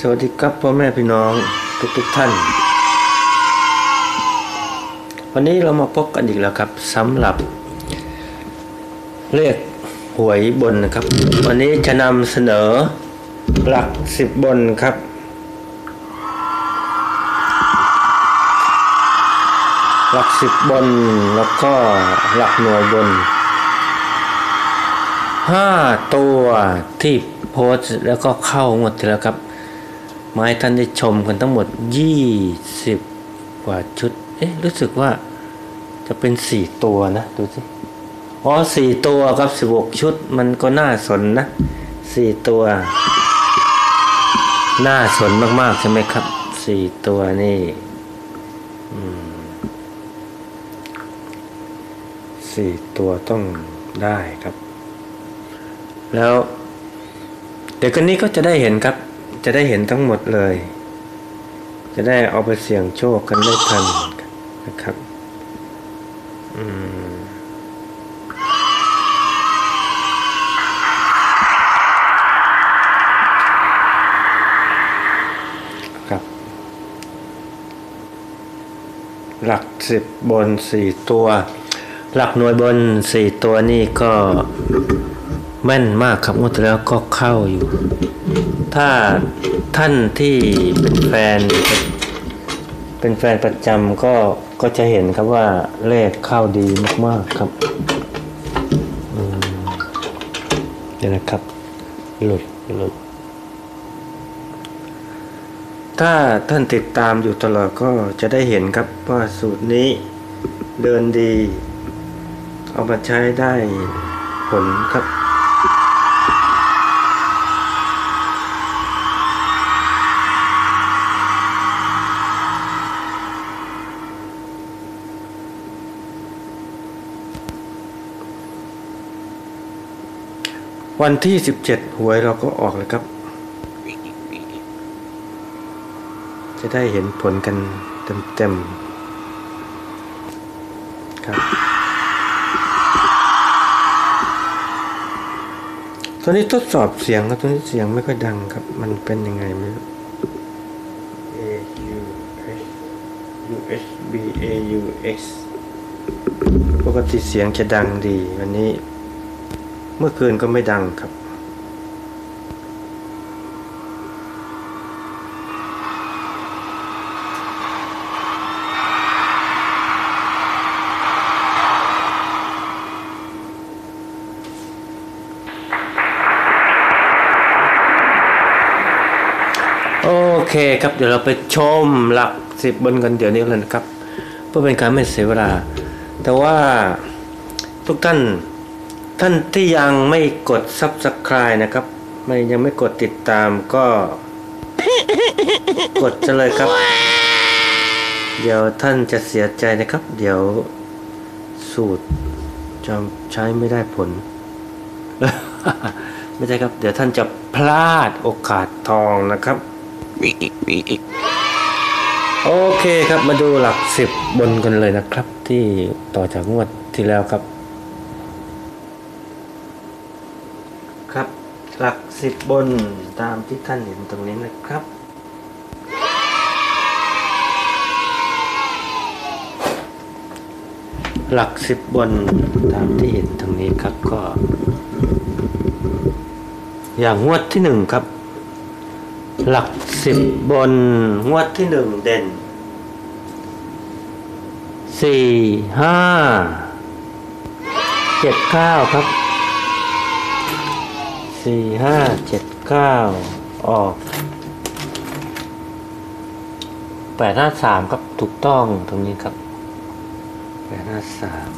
สวัสดีครับพ่อแม่พี่น้องทุกทุกๆท่าน วันนี้เรามาพบกันอีกแล้วครับสำหรับ เลขหวยบนนะครับ วันนี้จะนำเสนอหลักสิบบนครับ หลักสิบบนแล้วก็หลักหน่วยบนห้าตัวที่โพสแล้วก็เข้าหมดแล้วครับ มาให้ท่านได้ชมกันทั้งหมด 20 กว่าชุด เอ๊ะ รู้สึกว่าจะเป็น 4 ตัวนะ ดูสิ อ๋อ4ตัวครับ 16 ชุด มันก็น่าสนนะ 4 ตัว น่าสนมาก ๆ ใช่ไหมครับ 4 ตัวนี่อืมสี่ตัวต้องได้ครับ แล้ว เดี๋ยวกันนี้ก็จะได้เห็นครับ จะได้เห็นทั้งหมดเลย จะได้เอาไปเสี่ยงโชคกันได้ทันนะครับอืมครับ หลักสิบบนสี่ตัว หลักหน่วยบนสี่ตัวนี่ก็แม่นมากครับงวดแล้วก็เข้าอยู่ ถ้าท่านที่เป็นแฟน เป็นแฟนประจำก็ก็จะเห็นครับว่าเลขเข้าดีมาก ๆ ครับเดี๋ยวนะครับ หลุดหลุด ถ้าท่านติดตามอยู่ตลอดก็จะได้เห็นครับว่าสูตรนี้เดินดี เอามาใช้ได้ผลครับ วันที่สิบเจ็ดหวยเราก็ออกเลยครับ จะได้เห็นผลกันเต็มๆครับ ตอนนี้ทดสอบเสียงครับตอนนี้เสียงไม่ค่อยดังครับ มันเป็นยังไงไม่รู้ A U S U S B A U S ปกติเสียงจะดังดีวันนี้ เมื่อคืนก็ไม่ดังครับ โอเคครับเดี๋ยวเราไปชมหลักสิบบนกันเดี๋ยวนี้เลยนะครับ เพื่อเป็นการไม่เสียเวลา แต่ว่าทุกท่าน ท่านที่ยังไม่กด Subscribe นะครับ ไม่ยังไม่กดติดตามก็ กดจะเลยครับ เดี๋ยวท่านจะเสียใจนะครับ เดี๋ยวสูตรจะใช้ไม่ได้ผล ไม่ใช่ครับ เดี๋ยวท่านจะพลาดโอกาสทองนะครับโอเคครับมาดูหลักสิบบนกันเลยนะครับ ที่ต่อจากงวดที่แล้วครับ ครับ หลักสิบบนตามที่ท่านเห็นตรงนี้นะครับ หลักสิบบนตามที่เห็นตรงนี้ครับก็ อย่างงวดที่หนึ่งครับ หลักสิบบนงวดที่หนึ่งเด่นสี่ห้าเจ็ดเก้าครับ สี่ห้าเจ็ดเก้าออกแปดห้าสามครับถูกต้องตรงนี้ครับแปดห้าสาม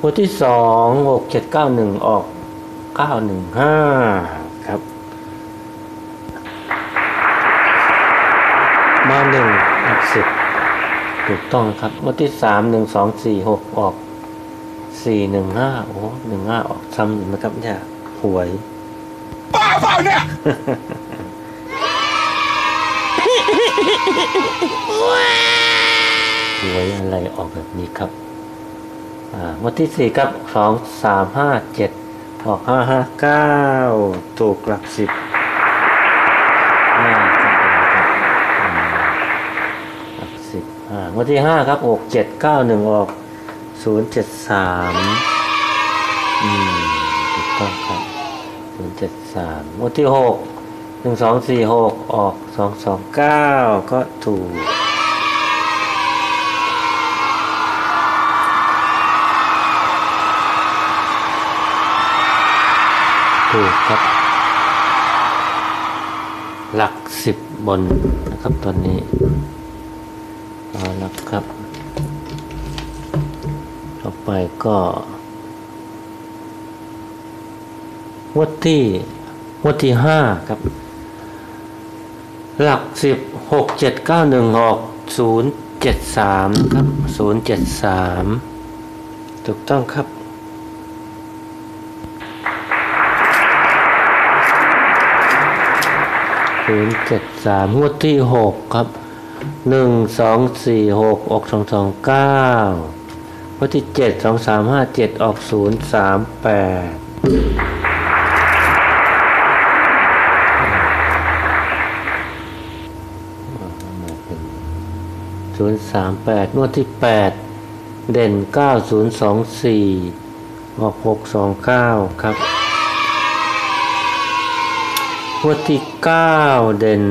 งวดที่สองหกเจ็ดเก้าหนึ่งออกเก้าหนึ่งห้าครับ มาหนึ่งหลักสิบถูกต้องครับงวันที่สามหนึ่งสองสี่หกออก สี่หนึ่งห้าโอ้หนึ่งห้าออกซ้ำอยู่ไหมครับเนี่ยหวยบ้าเปล่าเนี่ยหวยอะไรออกแบบนี้ครับ อ่างวันที่สี่ครับสองสามห้าเจ็ดออกห้าห้าเก้าถูกหลักสิบห้าครับอืมหลักสิบห้างวดที่ห้าครับหกเจ็ดเก้าหนึ่งออก ศูนย์เจ็ดสามอืมถูกต้องครับศูนย์เจ็ดสามงวดที่หกหนึ่งสองสี่หกออกสองสองเก้าก็ถูกถูกครับ หลักสิบบนนะครับตอนนี้เอาละครับ ต่อไปก็งวดที่งวดที่ห้าครับ หลักสิบหกเจ็ดเก้าหนึ่งออกศูนย์เจ็ดสามครับศูนย์เจ็ดสามถูกต้องครับศูนย์เจ็ดสามงวดที่หกครับหนึ่งสองสี่หกออกสองสองเก้า วดที่เจ็ดสองสามห้าเจ็ดออกศูนย์สามแปดศูนย์สามแปดงวดที่แปดเด่นเก้าศูนย์สองสี่ออกหกสองเก้าครับงวดที่เก้าเด่น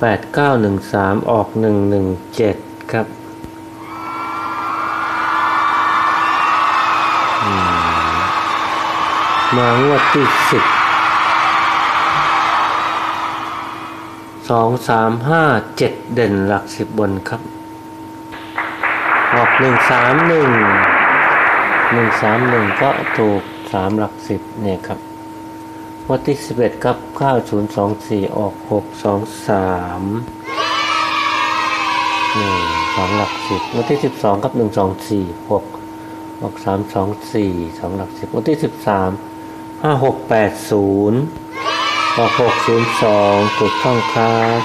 แปดเก้าหนึ่งสามออกหนึ่งหนึ่งเจ็ดครับ มางวดที่สิบสองสามห้าเจ็ดเด่นหลักสิบบนครับ ออกหนึ่งสามหนึ่งหนึ่งสามหนึ่งก็ถูกสามหลักสิบเนี่ยครับวันที่สิบเอ็ดกับเก้าศูนย์สองสี่ออกหกสองสามหนี่งสองหลักสิบวันที่สิบสองกับหนึ่งสองสี่หกออกสามสองสี่สองหลักสิบวันที่สิบสาม ห้าหกแปดศูนย์ออกหกศูนย์สองถูกต้องครับ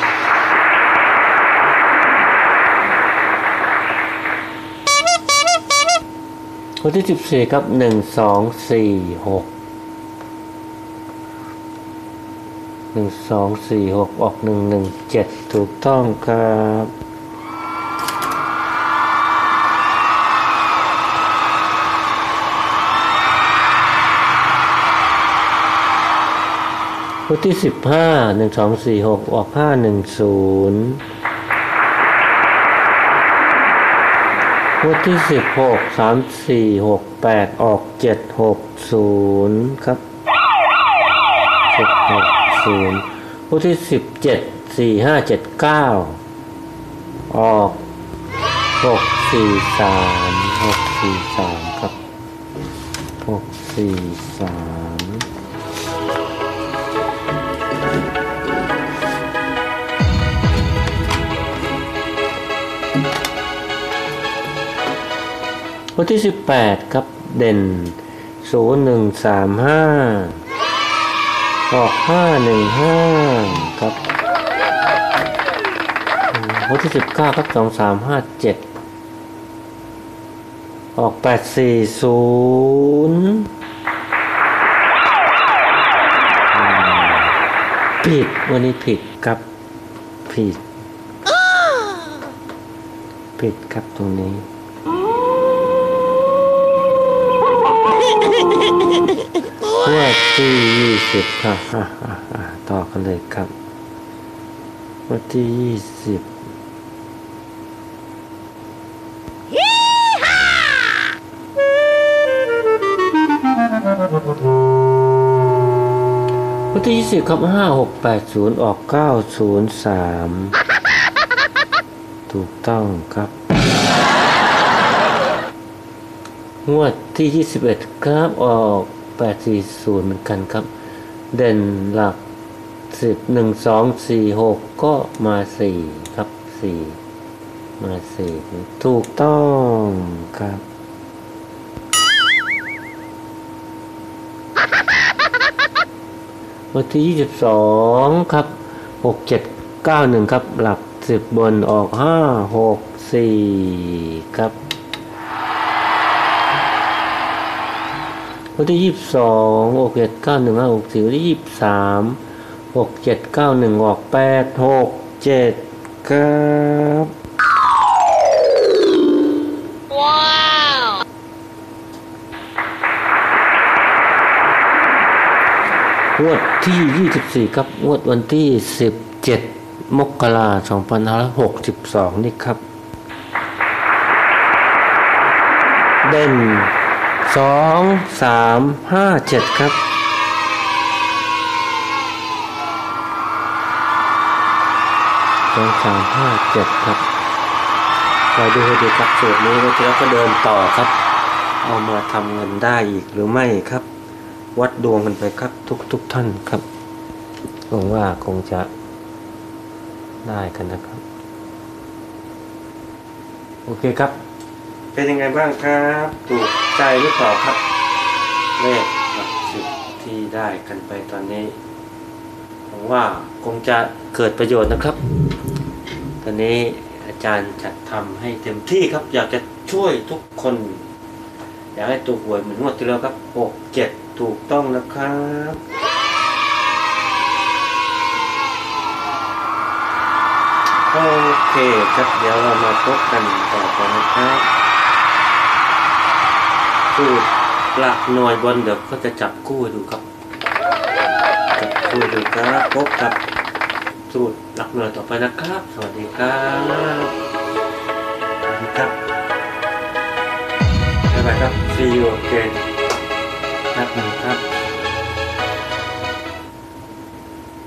วันที่สิบสี่กับหนึ่งสองสี่หกหนึ่งสองสี่หกออกหนึ่งหนึ่งเจ็ดถูกต้องครับ วันที่สิบห้าหนึ่งสองสี่หกออกห้าหนึ่งศูนย์วันที่สิบหกสามสี่หกแปดออกเจ็ดหกศูนย์ครับสิบหกศูนย์ผู้ที่สิบเจ็ดสี่ห้าเจ็ดเก้าออกหกสี่สามหกสี่สามครับหกสี่สาม วันที่สิบแปดครับเด่นศูนย์หนึ่งสามห้าออกห้าหนึ่งห้าครับอืมวันที่สิบเก้าครับสองสามห้าเจ็ดออกแปดสี่ศูนย์ผิด วันนี้ผิดครับ ผิด ผิดครับตรงนี้ งวดที่ยี่สิบค่ะอะอะอะต่อกันเลยครับงวดที่ยี่สิบวันที่ยี่สิบครับห้าหกแปดศูนย์ออกเก้าศูนย์สามถูกต้องครับ งวดที่ 21 ครับออก 840 เหมือนกันครับ เด่นหลัก 10 1 2 4 6 ก็มา 4 ครับ 4 มา 4 ถูกต้องครับวันที่ 22 ครับ 6 7 9 1 ครับ หลัก 10 บนออก 5 6 4 ครับ วันที่ยี่สิบสองหกเจ็ดเก้าหนึ่งห้าหกสี่วันที่ยี่สิบสามหกเจ็ดเก้าหนึ่งออกแปดหกเจ็ดครับงวดที่ยี่สิบสี่ครับงวดวันที่สิบเจ็ดมกราสองพันห้าร้อยหกสิบสองนี่ครับ เด่น สองสามห้าเจ็ดครับ สองสามห้าเจ็ดครับเราดูให้ดีครับสูตรนี้แล้วก็เดินต่อครับ เอามาทำเงินได้อีกหรือไม่ครับ วัดดวงกันไปครับทุกทุกท่านครับหวังว่าคงจะได้กันนะครับ โอเคครับ เป็นยังไงบ้างครับถูก ใจหรือเปล่าครับ เลขหลักสิบที่ได้กันไปตอนนี้หวังว่าคงจะเกิดประโยชน์นะครับ ตอนนี้อาจารย์จะทำให้เต็มที่ครับ อยากจะช่วยทุกคน อยากให้ถูกหวยเหมือนงวดที่แล้วครับหกเจ็ดถูกต้องนะครับโอเคครับเดี๋ยวเรามาพบกันต่อไปนะครับ คู่หลักหน่วยบนเดี๋ยวก็จะจับคู่ดูครับ จับคู่ดูครับพบกับสูตรหลักหน่วยต่อไปนะครับ สวัสดีครับสวัสดีครับบ๊ายบายครับ see you again ครับหนึ่งครับ